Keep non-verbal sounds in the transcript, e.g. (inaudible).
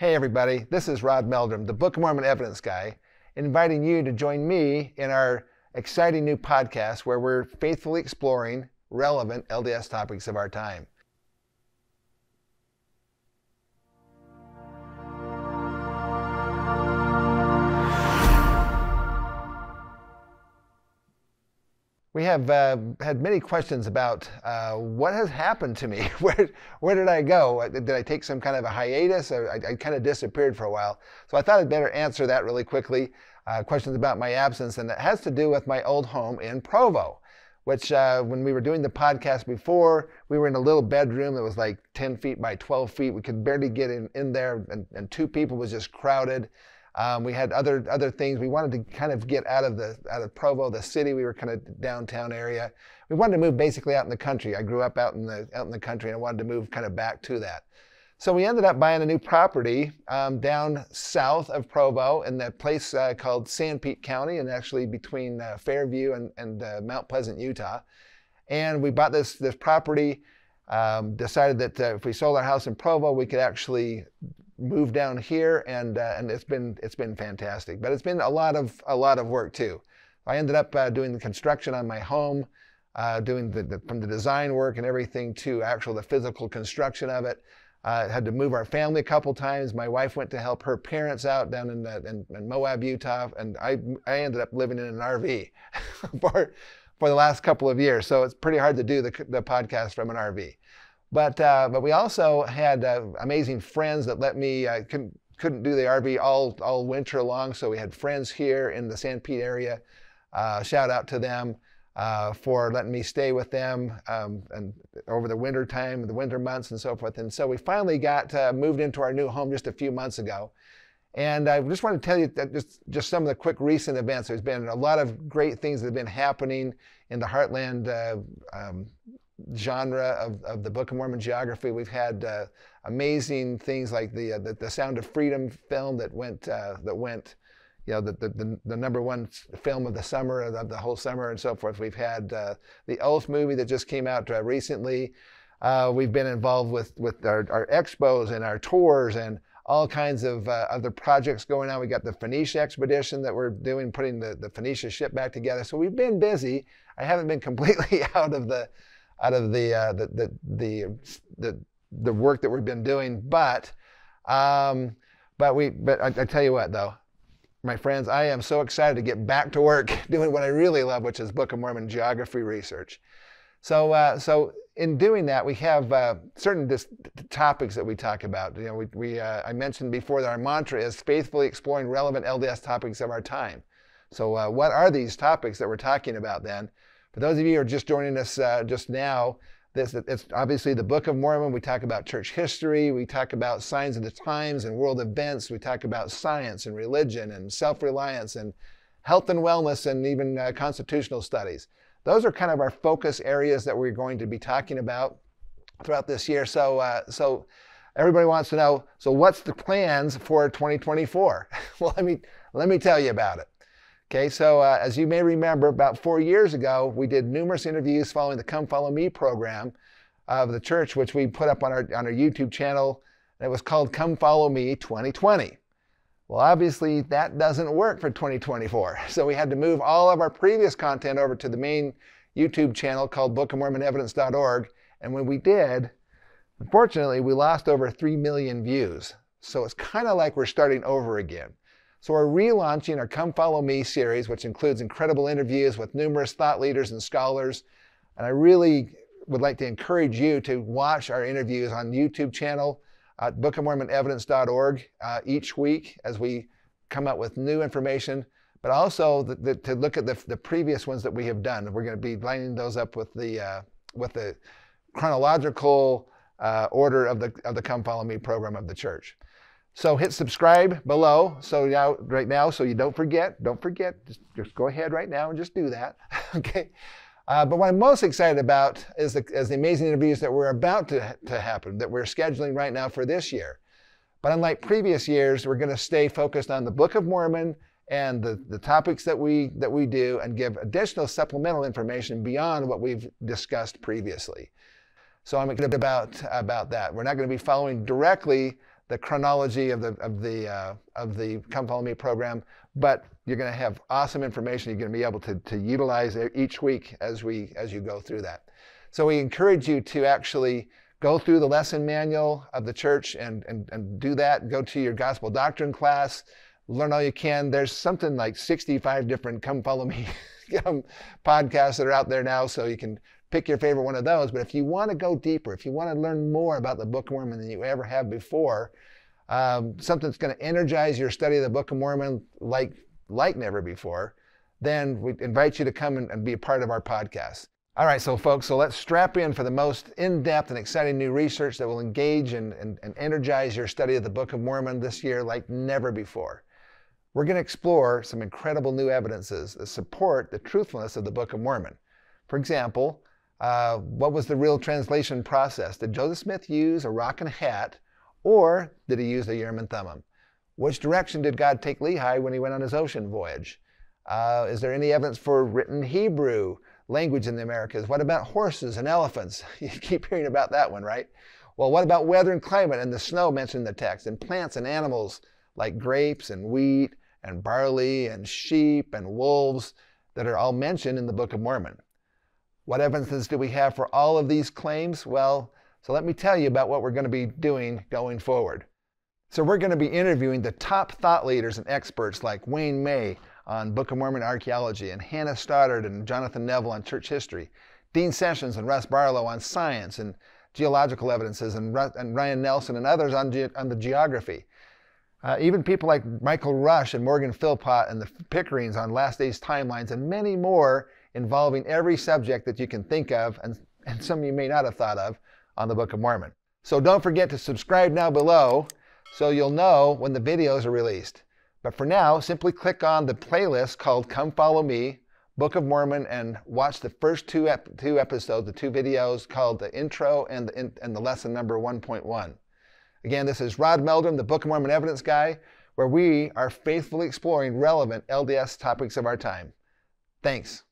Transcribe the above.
Hey everybody, this is Rod Meldrum, the Book of Mormon Evidence Guy, inviting you to join me in our exciting new podcast where we're faithfully exploring relevant LDS topics of our time. We have uh, had many questions about uh, what has happened to me. (laughs) where, where did I go? Did I take some kind of a hiatus? I, I kind of disappeared for a while. So I thought I'd better answer that really quickly. Uh, questions about my absence, and it has to do with my old home in Provo, which uh, when we were doing the podcast before, we were in a little bedroom that was like 10 feet by 12 feet. We could barely get in, in there, and, and two people was just crowded. Um, we had other other things. We wanted to kind of get out of the out of Provo, the city. We were kind of downtown area. We wanted to move basically out in the country. I grew up out in the out in the country, and I wanted to move kind of back to that. So we ended up buying a new property um, down south of Provo in a place uh, called Sanpete County, and actually between uh, Fairview and, and uh, Mount Pleasant, Utah. And we bought this this property. Um, decided that uh, if we sold our house in Provo, we could actually moved down here, and uh, and it's been it's been fantastic. But it's been a lot of a lot of work too. I ended up uh, doing the construction on my home, uh, doing the, the, from the design work and everything to actual the physical construction of it. I had to move our family a couple times. My wife went to help her parents out down in, in, in Moab, Utah, and I I ended up living in an RV (laughs) for for the last couple of years. So it's pretty hard to do the the podcast from an RV. But, uh, but we also had uh, amazing friends that let me, uh, couldn't, couldn't do the RV all, all winter long. So we had friends here in the Sanpete area. Uh, shout out to them uh, for letting me stay with them um, and over the winter time, the winter months and so forth. And so we finally got uh, moved into our new home just a few months ago. And I just want to tell you that just, just some of the quick recent events. There's been a lot of great things that have been happening in the Heartland um, genre of, of the Book of Mormon geography. We've had uh, amazing things like the, uh, the, the Sound of Freedom film that went uh, that went, you know, the, the, the, number one film of the summer of the whole summer and so forth. We've had uh, the Oath movie that just came out uh, recently. Uh, we've been involved with with our, our expos and our tours and all kinds of uh, other projects going on. We got the Phoenicia expedition that we're doing, putting the, the Phoenicia ship back together. So we've been busy. I haven't been (laughs) completely out of the out of the, uh, the, the, the, the, the, work that we've been doing. But, um, but, we, but I, I tell you what, though, my friends, I am so excited to get back to work (laughs) doing what I really love, which is Book of Mormon geography research. So, uh, so in doing that, we have uh, certain dis- topics that we talk about. You know, we, we uh, I mentioned before that our mantra is faithfully exploring relevant LDS topics of our time. So, uh, what are these topics that we're talking about then? For those of you who are just joining us uh, just now, this, it's obviously the Book of Mormon. We talk about church history. We talk about signs of the times and world events. We talk about science and religion and self-reliance and health and wellness and even uh, constitutional studies. Those are kind of our focus areas that we're going to be talking about throughout this year. So, uh, so everybody wants to know, so what's the plans for 2024? (laughs) well, let me, let me tell you about it. Okay, so uh, as you may remember, about four years ago, we did numerous interviews following the Come Follow Me program of the church, which we put up on our, on our YouTube channel. And it was called Come Follow Me 2020. Well, obviously, that doesn't work for 2024. (laughs) So we had to move all of our previous content over to the main YouTube channel called bookofmormonevidence.org. And when we did, unfortunately, we lost over 3 million views. So it's kind of like we're starting over again. So we're relaunching our Come Follow Me series, which includes incredible interviews with numerous thought leaders and scholars. And I really would like to encourage you to watch our interviews on YouTube channel at bookofmormonevidence.org uh, each week as we come out with new information, but also the, the, to look at the, the, previous ones that we have done. We're going to be lining those up with the, uh, with the chronological uh, order of the, of the Come Follow Me program of the church. So hit subscribe below. So now, right now, so you don't forget, don't forget, just, just go ahead right now and just do that. (laughs) okay. Uh, but what I'm most excited about is the, is the amazing interviews that we're about to, to happen, that we're scheduling right now for this year. But unlike previous years, we're going to stay focused on the Book of Mormon and the, the topics that we, that we do and give additional supplemental information beyond what we've discussed previously. So I'm excited about, about that. We're not going to be following directly the chronology of the of the uh, of the Come Follow Me program, but you're going to have awesome information. You're going to be able to to utilize each week as we as you go through that. So we encourage you to actually go through the lesson manual of the church and and, and do that. Go to your gospel doctrine class. Learn all you can. There's something like 65 different Come Follow Me (laughs) podcasts that are out there now, so you can pick your favorite one of those. But if you want to go deeper, if you want to learn more about the Book of Mormon than you ever have before, um, something that's going to energize your study of the Book of Mormon like like never before, then we invite you to come and, and be a part of our podcast. All right, so folks, so let's strap in for the most in-depth and exciting new research that will engage and, and, and energize your study of the Book of Mormon this year like never before. We're going to explore some incredible new evidences that support the truthfulness of the Book of Mormon. For example, uh, what was the real translation process? Did Joseph Smith use a rock and a hat, or did he use the Urim and Thummim? Which direction did God take Lehi when he went on his ocean voyage? Uh, is there any evidence for written Hebrew language in the Americas? What about horses and elephants? (laughs) You keep hearing about that one, right? Well, what about weather and climate and the snow mentioned in the text, and plants and animals like grapes and wheat and barley and sheep and wolves that are all mentioned in the Book of Mormon? What evidences do we have for all of these claims? Well, so let me tell you about what we're going to be doing going forward. So we're going to be interviewing the top thought leaders and experts like Wayne May on Book of Mormon archaeology and Hannah Stoddard and Jonathan Neville on church history, Dean Sessions and Russ Barlow on science and geological evidences, and, and Ryan Nelson and others on, ge- on the geography. Uh, even people like Michael Rush and Morgan Philpott and the Pickerings on last days timelines, and many more involving every subject that you can think of and, and some you may not have thought of on the Book of Mormon. So don't forget to subscribe now below so you'll know when the videos are released. But for now, simply click on the playlist called Come Follow Me, Book of Mormon, and watch the first two, ep- two episodes, the two videos called the intro and the, in- and the lesson number 1.1. Again, this is Rod Meldrum, the Book of Mormon Evidence Guy, where we are faithfully exploring relevant LDS topics of our time. Thanks.